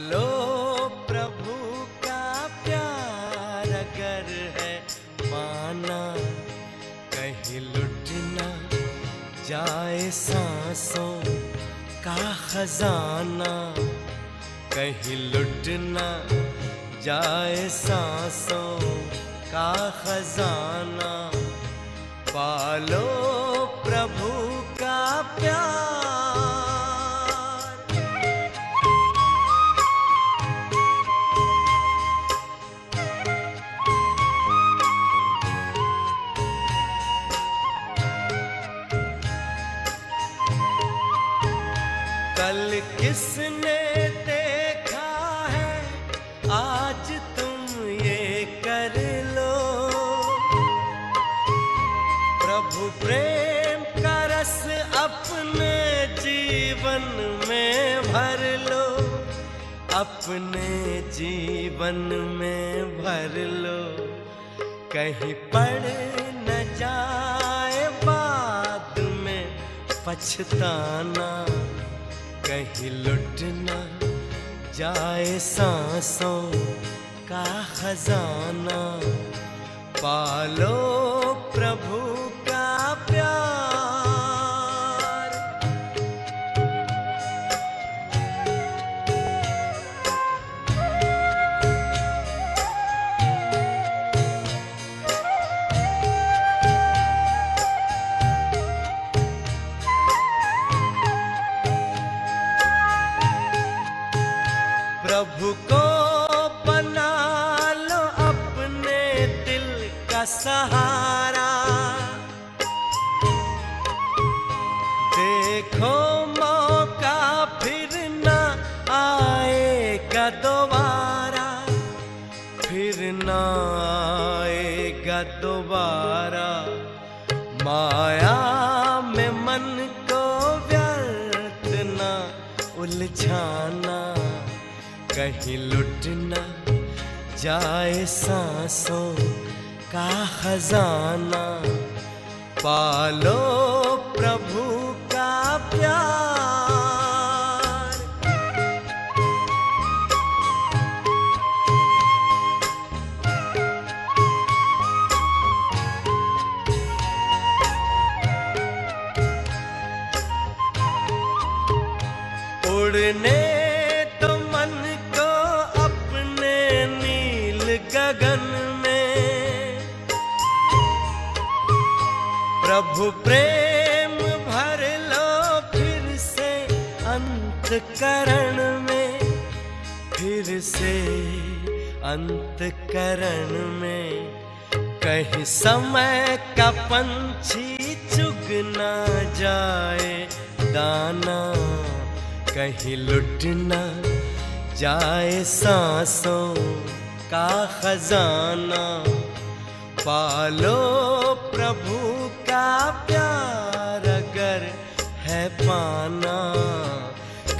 पालो प्रभु का प्यार अगर है पाना कहीं लुट ना जाए सांसों का खजाना, कहीं लुट ना जाए सांसों का खजाना, पालो किसने देखा है, आज तुम ये कर लो। प्रभु, प्रेम का रस अपने जीवन में भर लो। अपने जीवन में भर लो। कहीं पड़ न जाए बाद में पछताना। कहीं लुट जाए सांसों का खजाना। पालो प्रभु। का सहारा। देखो मौका फिर न आएगा दोबारा फिर न आएगा दोबारा माया में मन को व्यर्थ न उलझाना। कहीं लुटना जाए सांसों का खजाना। पालो प्रभु का प्यार। उड़ने तो मन को अपने नील गगन प्रभु प्रेम भर लो फिर से अंत करण में, फिर से अंत करण में। कहीं समय का पंछी चुग ना जाए दाना, कहीं लुट ना जाए सांसों का खजाना। पालो प्रभु का प्यार अगर है पाना,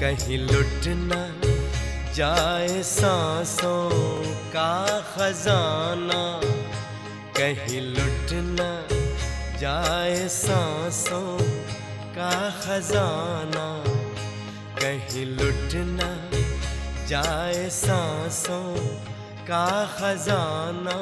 कहीं लुट ना जाए सांसों का खजाना, कहीं लुट ना जाए सांसों का खजाना, कहीं लुट न जाए सांसों का खजाना।